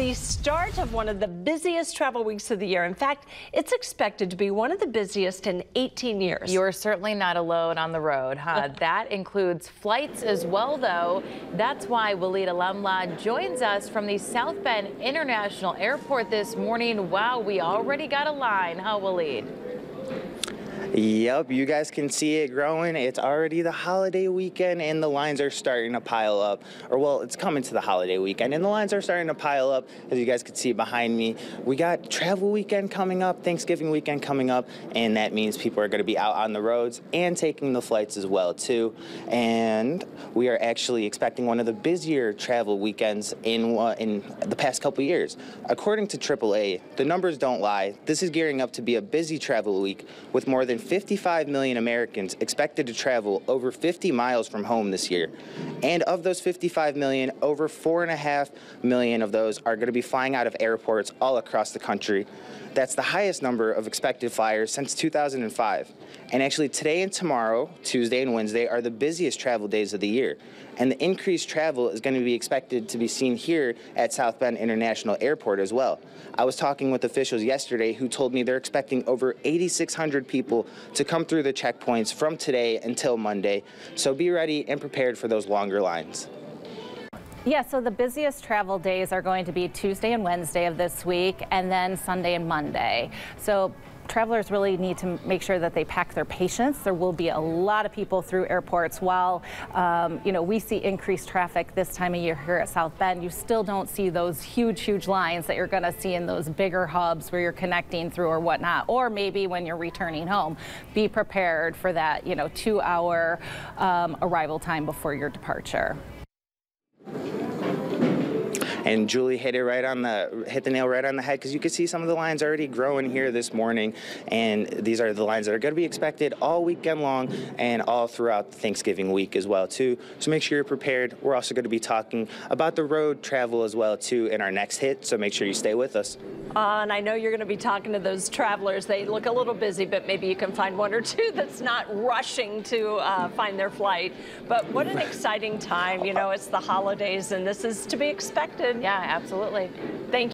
the start of one of the busiest travel weeks of the year. In fact, it's expected to be one of the busiest in 18 years. You're certainly not alone on the road, huh? that includes flights as well, though. That's why Walid Alamla joins us from the South Bend International Airport this morning. Wow, we already got a line, huh, Walid? Yep, you guys can see it growing. It's already the holiday weekend and the lines are starting to pile up. Or well, it's coming to the holiday weekend and the lines are starting to pile up as you guys can see behind me. We got travel weekend coming up, Thanksgiving weekend coming up, and that means people are going to be out on the roads and taking the flights as well too. And we are actually expecting one of the busier travel weekends in uh, in the past couple years. According to AAA, the numbers don't lie. This is gearing up to be a busy travel week with more than 55 million Americans expected to travel over 50 miles from home this year. And of those 55 million, over 4.5 million of those are going to be flying out of airports all across the country. That's the highest number of expected flyers since 2005. And actually, today and tomorrow, Tuesday and Wednesday, are the busiest travel days of the year. And the increased travel is going to be expected to be seen here at South Bend International Airport as well. I was talking with officials yesterday who told me they're expecting over 8,600 people to come through the checkpoints from today until Monday. So be ready and prepared for those longer lines. Yeah, so the busiest travel days are going to be Tuesday and Wednesday of this week, and then Sunday and Monday. So travelers really need to make sure that they pack their patience. There will be a lot of people through airports. While um, you know we see increased traffic this time of year here at South Bend, you still don't see those huge, huge lines that you're going to see in those bigger hubs where you're connecting through or whatnot. Or maybe when you're returning home, be prepared for that you know two-hour um, arrival time before your departure. And Julie hit it right on the hit the nail right on the head because you can see some of the lines already growing here this morning, and these are the lines that are going to be expected all weekend long and all throughout Thanksgiving week as well too. So make sure you're prepared. We're also going to be talking about the road travel as well too in our next hit. So make sure you stay with us. Uh, and I know you're going to be talking to those travelers. They look a little busy, but maybe you can find one or two that's not rushing to uh, find their flight. But what an exciting time. You know, it's the holidays, and this is to be expected. Yeah, absolutely. Thank you.